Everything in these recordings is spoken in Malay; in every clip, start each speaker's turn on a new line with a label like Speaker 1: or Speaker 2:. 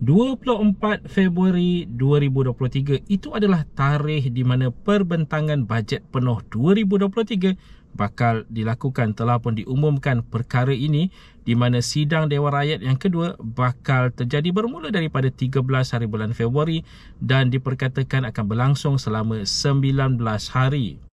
Speaker 1: 24 Februari 2023 itu adalah tarikh di mana perbentangan bajet penuh 2023 bakal dilakukan telah pun diumumkan perkara ini di mana sidang Dewan Rakyat yang kedua bakal terjadi bermula daripada 13 hari bulan Februari dan diperkatakan akan berlangsung selama 19 hari.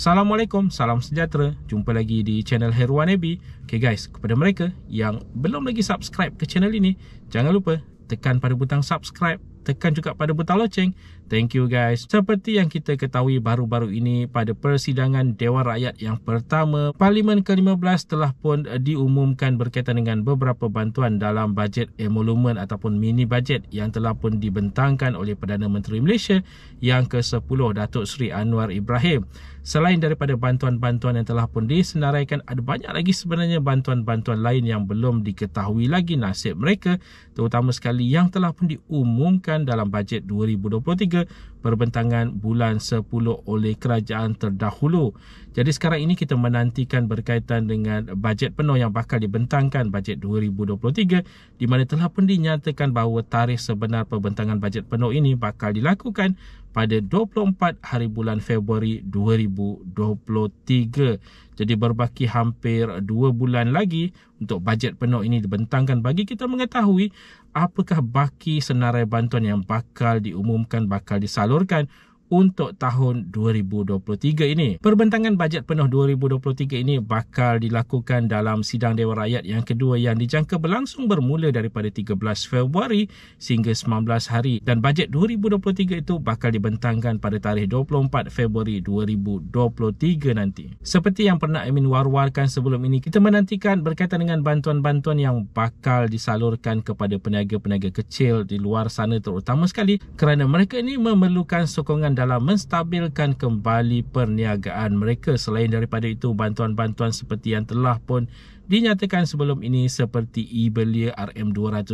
Speaker 1: Assalamualaikum, salam sejahtera. Jumpa lagi di channel Heruan Ebi. Okay guys, kepada mereka yang belum lagi subscribe ke channel ini, jangan lupa tekan pada butang subscribe tekan juga pada butang loceng. Thank you guys. Seperti yang kita ketahui baru-baru ini pada persidangan Dewan Rakyat yang pertama, Parlimen ke-15 telah pun diumumkan berkaitan dengan beberapa bantuan dalam bajet emolumen ataupun mini bajet yang telah pun dibentangkan oleh Perdana Menteri Malaysia yang ke-10 Datuk Seri Anwar Ibrahim. Selain daripada bantuan-bantuan yang telah pun disenaraikan, ada banyak lagi sebenarnya bantuan-bantuan lain yang belum diketahui lagi nasib mereka, terutama sekali yang telah pun diumumkan dilakukan dalam bajet 2023 perbentangan bulan 10 oleh kerajaan terdahulu. Jadi sekarang ini kita menantikan berkaitan dengan bajet penuh yang bakal dibentangkan bajet 2023 di mana telah pun dinyatakan bahawa tarikh sebenar perbentangan bajet penuh ini bakal dilakukan pada 24 hari bulan Februari 2023. Jadi berbaki hampir 2 bulan lagi untuk bajet penuh ini dibentangkan bagi kita mengetahui apakah baki senarai bantuan yang bakal diumumkan bakal disalurkan disalurkan untuk tahun 2023 ini. Perbentangan bajet penuh 2023 ini bakal dilakukan dalam sidang Dewan Rakyat yang kedua yang dijangka berlangsung bermula daripada 13 Februari sehingga 19 hari dan bajet 2023 itu bakal dibentangkan pada tarikh 24 Februari 2023 nanti. Seperti yang pernah Amin war-warkan sebelum ini, kita menantikan berkaitan dengan bantuan-bantuan yang bakal disalurkan kepada peniaga-peniaga kecil di luar sana terutama sekali kerana mereka ini memerlukan sokongan dalam menstabilkan kembali perniagaan mereka. Selain daripada itu, bantuan-bantuan seperti yang telah pun dinyatakan sebelum ini seperti e-belia RM200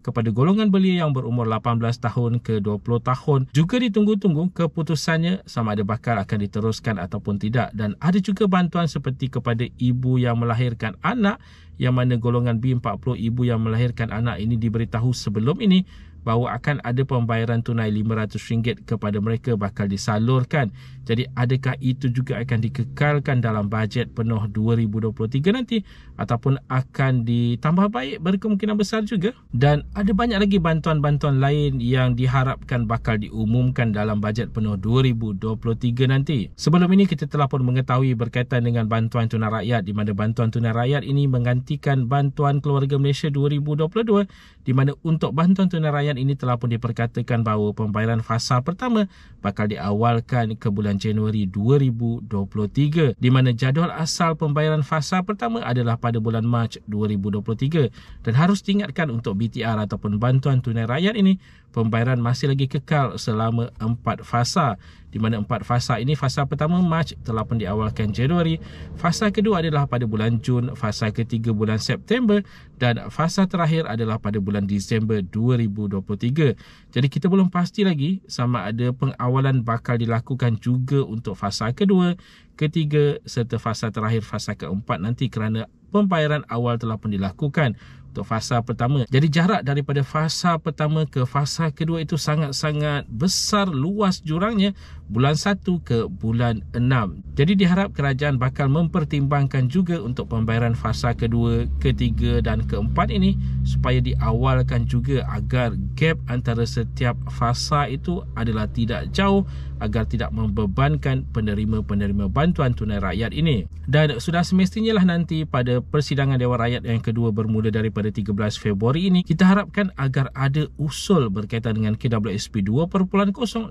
Speaker 1: kepada golongan belia yang berumur 18 tahun ke 20 tahun juga ditunggu-tunggu keputusannya sama ada bakal akan diteruskan ataupun tidak dan ada juga bantuan seperti kepada ibu yang melahirkan anak yang mana golongan B40 ibu yang melahirkan anak ini diberitahu sebelum ini bahawa akan ada pembayaran tunai RM500 kepada mereka bakal disalurkan. Jadi adakah itu juga akan dikekalkan dalam bajet penuh 2023 nanti ataupun akan ditambah baik berkemungkinan besar juga. Dan ada banyak lagi bantuan-bantuan lain yang diharapkan bakal diumumkan dalam bajet penuh 2023 nanti. Sebelum ini kita telah pun mengetahui berkaitan dengan bantuan tunai rakyat di mana bantuan tunai rakyat ini menggantikan bantuan keluarga Malaysia 2022 di mana untuk bantuan tunai rakyat ini telah pun diperkatakan bahawa pembayaran fasa pertama bakal diawalkan ke bulan Januari 2023 di mana jadual asal pembayaran fasa pertama adalah pada bulan Mac 2023 dan harus diingatkan untuk BTR ataupun bantuan tunai rakyat ini pembayaran masih lagi kekal selama empat fasa di mana empat fasa ini fasa pertama Mac telah pun diawalkan Januari. Fasa kedua adalah pada bulan Jun fasa ketiga bulan September dan fasa terakhir adalah pada bulan Disember 2023 jadi kita belum pasti lagi sama ada pengawalan bakal dilakukan juga untuk fasa kedua ketiga serta fasa terakhir fasa keempat nanti kerana pembayaran awal telah pun dilakukan untuk fasa pertama. Jadi jarak daripada fasa pertama ke fasa kedua itu sangat-sangat besar luas jurangnya bulan 1 ke bulan 6. Jadi diharap kerajaan bakal mempertimbangkan juga untuk pembayaran fasa kedua, ketiga dan keempat ini supaya diawalkan juga agar gap antara setiap fasa itu adalah tidak jauh agar tidak membebankan penerima-penerima bantuan tunai rakyat ini. Dan sudah semestinya lah nanti pada persidangan Dewan Rakyat yang kedua bermula daripada 13 Februari ini, kita harapkan agar ada usul berkaitan dengan KWSP 2.0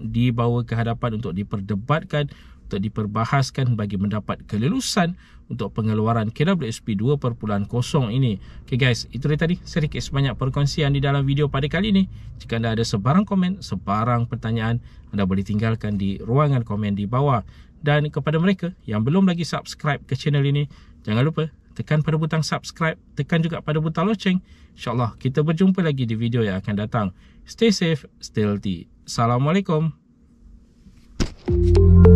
Speaker 1: dibawa ke hadapan untuk diperdebatkan untuk diperbahaskan bagi mendapat kelulusan untuk pengeluaran KWSP 2.0 ini. Okay guys, itu dari tadi sedikit sebanyak perkongsian di dalam video pada kali ini. Jika anda ada sebarang komen, sebarang pertanyaan, anda boleh tinggalkan di ruangan komen di bawah. Dan kepada mereka yang belum lagi subscribe ke channel ini, jangan lupa tekan pada butang subscribe, tekan juga pada butang loceng. InsyaAllah kita berjumpa lagi di video yang akan datang. Stay safe, stay healthy. Assalamualaikum. Thank you.